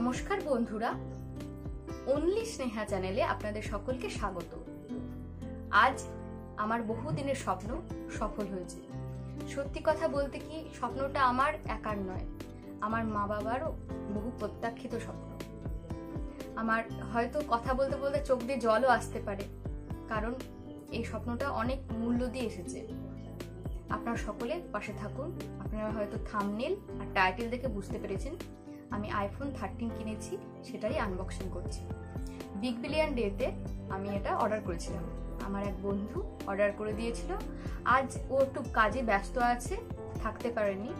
নমস্কার বন্ধুরা। অনলি স্নেহা চ্যানেলে আপনাদের সকলকে স্বাগত। আজ আমার বহুদিনের স্বপ্ন সফল হয়েছে। সত্যি কথা বলতে কি, স্বপ্নটা আমার একার নয়, আমার মা বাবারও বহু প্রত্যাখ্যিত স্বপ্ন। আমার হয়তো কথা বলতে বলতে চোখ দিয়ে জলও আসতে পারে, কারণ এই স্বপ্নটা অনেক মূল্য দিয়ে এসেছে। আপনারা সকলে পাশে থাকুন, আপনারা হয়তো থামনেল আর টাইটেল দেখে বুঝতে পেরেছেন আমি আইফোন থার্টিন কিনেছি, সেটাই আনবক্সিং করছি। বিগ বিলিয়ন ডেতে আমি এটা অর্ডার করেছিলাম। আমার এক বন্ধু অর্ডার করে দিয়েছিল। আজ ও একটু কাজে ব্যস্ত আছে, থাকতে পারেনি।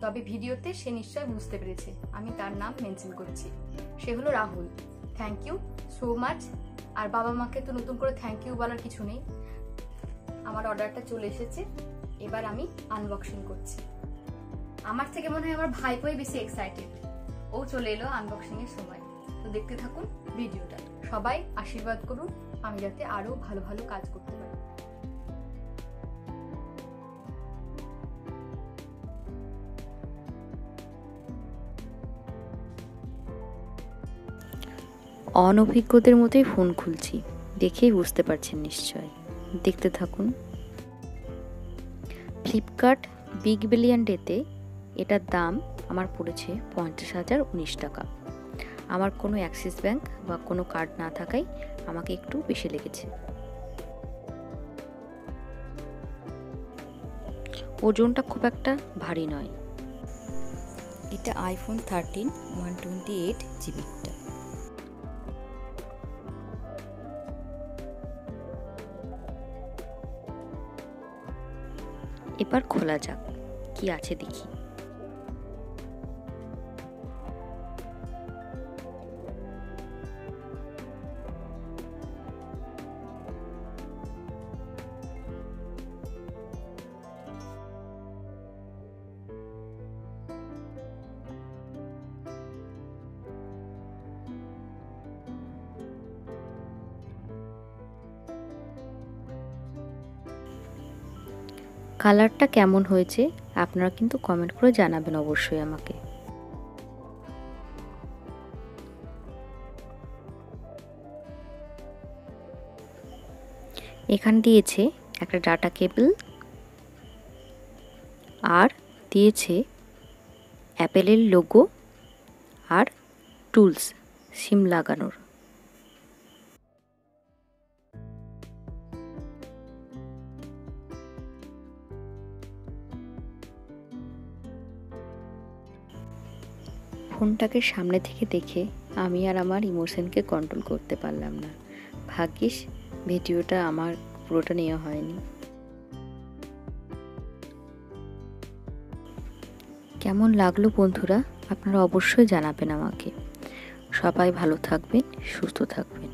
তবে ভিডিওতে সে নিশ্চয় বুঝতে পেরেছে। আমি তার নাম মেনশন করছি। সে হলো Rahul. Thank you so much আর বাবা মাকে তো নতুন করে থ্যাংক ইউ বলার কিছু নেই। আমার অর্ডারটা চলে এসেছে। এবার আমি আনবক্সিং করছি। আমার থেকে মনে হয় আমার ভাইপোই বেশি এক্সাইটেড ও চলে এলো আনবক্সিং এর সময়। তো দেখতে থাকুন ভিডিওটা। সবাই আশীর্বাদ করুন, আমি যাতে আরও ভালো ভালো কাজ করতে পারি। অনভিজ্ঞদের মতোই ফোন খুলছি। দেখেই বুঝতে পারছেন নিশ্চয়। দেখতে থাকুন। ফ্লিপকার্ট বিগ বিলিয়ন ডেতে এটার দাম আমার পড়েছে পঞ্চাশ হাজার উনিশ টাকা। আমার কোনো অ্যাক্সিস ব্যাংক বা কোনো কার্ড না থাকায় আমাকে একটু বেশি লেগেছে। ওজনটা খুব একটা ভারী নয়। এটা iPhone thirteen one twenty eight জিবিটা এবার খোলা যাক কি আছে দেখি। কালারটা কেমন হয়েছে আপনারা কিন্তু কমেন্ট করে জানাবেন অবশ্যই আমাকে। এখানে দিয়েছে একটা ডাটা কেবল আর দিয়েছে অ্যাপেলের লোগো আর টুলস, সিম লাগানোর। ফোনটাকে সামনে থেকে দেখে আমি আর আমার ইমোশনকে কন্ট্রোল করতে পারলাম না। ভাগ্যিস, ভিডিওটা আমার পুরোটা নেওয়া হয়নি। কেমন লাগল বন্ধুরা? আপনারা অবশ্যই জানাবেন আমাকে। সবাই ভালো থাকবেন, সুস্থ থাকবেন।